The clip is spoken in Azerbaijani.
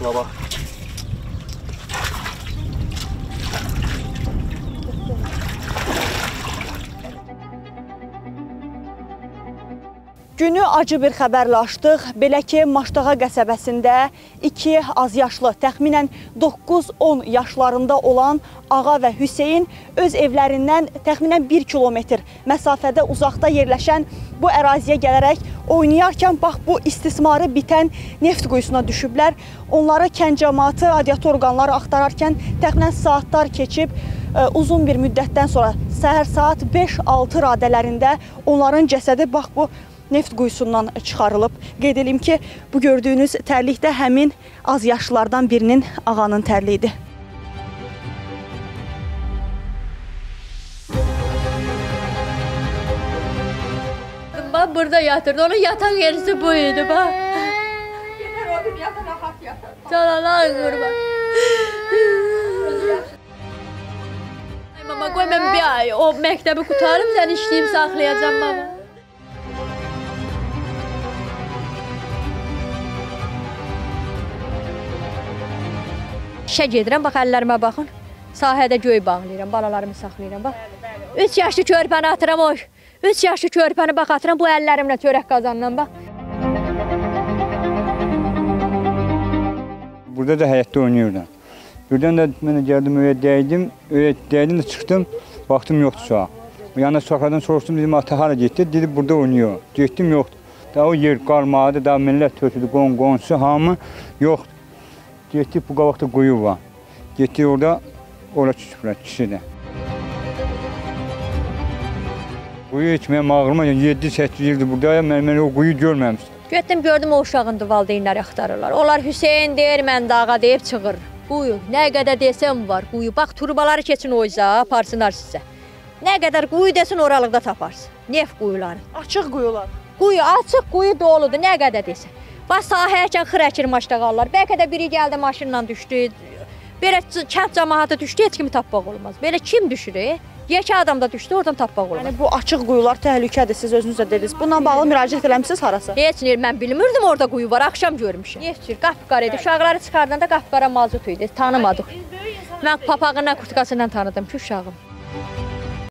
Şuna bax. Günü acı bir xəbərlə açdıq. Belə ki, Maştağa qəsəbəsində iki azyaşlı, təxminən 9-10 yaşlarında olan Ağa və Hüseyn öz evlərindən təxminən 1 kilometr məsafədə uzaqda yerləşən bu əraziyə gələrək oynayarkən bax bu istismarı bitən neft quyusuna düşüblər. Onları kənd cəmaatı, adiyyatı orqanları axtararkən təxminən saatlar keçib ə, uzun bir müddətdən sonra səhər saat 5-6 radələrində onların cəsədi bax bu neft quyusundan çıxarılıb. Qeyd edim ki, bu gördüyünüz tərlik də həmin az yaşlılardan birinin ağanın tərliyidir. Bak burada yatırdı. Onun yatak yerisi buydu bak. Yeter o gün yatan rahat yatan. Canalar kurban. Ay mama koy ben bir ay o mektebi kurtarım sen işleyeyim saklayacağım mama. İşə gedirəm, bax əllərimə baxın. Sahədə göy bağlayıram, balalarımı saxlayıram, bax. 3 yaşlı körpəni atıram o. 3 yaşlı körpəni bax atıram bu əllərimlə çörək qazanıram, bax. Burada da həyətdə oynayırdım. Birdən də mən gəldim öyə dəydim, öyə dəydim də çıxdım, baxdım yoxdur uşaq. Yəni uşaqlardan soruşdum, dedim ata hara getdi? Dedi burada oynayır. Getdim yoxdur. Da o yer qarmadı, da millət töküldü, qon qonşu hamı yoxdur. Getdik bu qabaqda quyu var. Getdik orada ora düşüblər kişi də. Quyu içməyə mağlıma 7-8 ildir buradayam, mən, mən o quyu görməmişdim. Getdim gördüm o uşağın valideynləri axtarırlar. Onlar Hüseyn deyir, mən dağa deyib çıxır. Quyu, nə qədər desəm var quyu. Bax turbaları keçin oyza, aparsınlar sizə. Nə qədər quyu desin oralıqda taparsın. Neft quyuları. Açıq quyular. Quyu açıq, quyu doludur, nə qədər desin. Bax sahəyəcən xır əkir maşdağallar. Bəlkə də biri gəldi maşınla düşdü. Belə kənd cəmaatı düşdü, heç kimi tapmaq olmaz. Belə kim düşür? Yekə adam da düşdü, oradan tapmaq olmaz. Yəni bu açıq quyular təhlükədir, siz özünüz də dediniz. Bununla bağlı müraciət eləmisiniz harasa? Heç nə mən bilmirdim orada quyu var, axşam görmüşəm. Neftir, qapqara idi. Uşaqları çıxardanda qapqara mazut idi, tanımadıq. Mən papağına, kurtkasından tanıdım ki, uşağım.